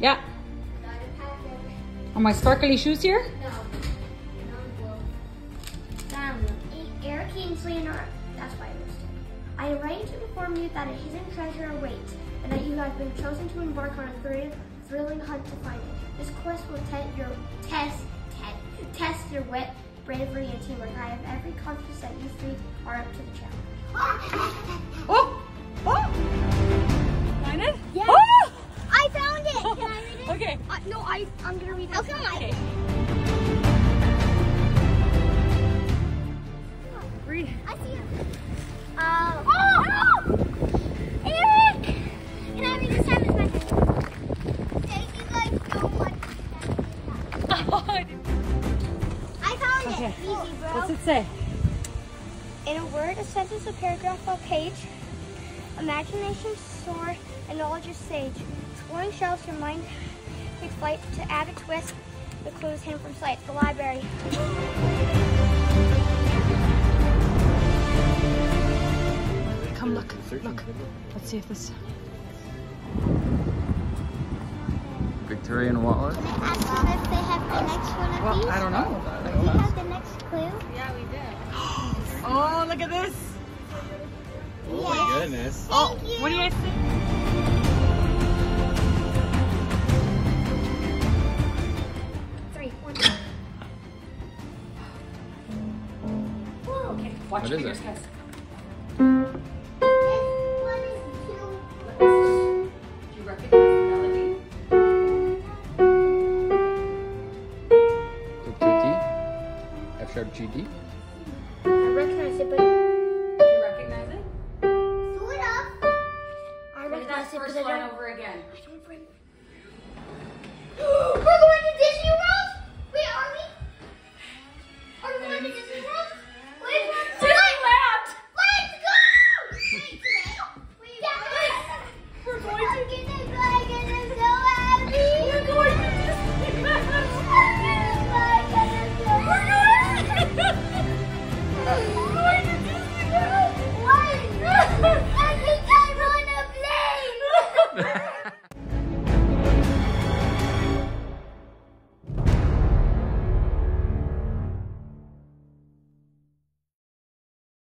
Yeah. Got a package. Are my sparkly shoes here? No. Non-blue. Diamond. Eric Kingsley and Art. That's why I listed. I am writing to inform you that a hidden treasure awaits, and that you have been chosen to embark on a thrill, thrilling hunt to find it. This quest will test your test, test, test your wit, bravery, and teamwork. I have every confidence that you three are up to the challenge. I'm gonna read it. Okay. Okay. I see it. Um, oh, no! Eric! Can I read this time as my Thank you guys so. I found Okay. it. Easy, bro. What's it say? In a word, a sentence, a paragraph, a page. Imagination soar and knowledge is sage. Exploring shelves, your mind takes flight to add a twist. The clue is from sight. The library. Come look. Look. Let's see if this. Victorian what was? Can I ask if they have the next one of Well, these? I don't know. Do you have the next clue? Yeah, we did. Oh, look at this. Oh my goodness. Oh, you. what do you guys think? Watch What your fingers, it? guys. This one is two. Do you recognize the melody? Took two D. F sharp G D. I recognize it, but Do you recognize it? sort of. I Read recognize that it, but first I line don't. over again. I don't rem- We're going to Disney World.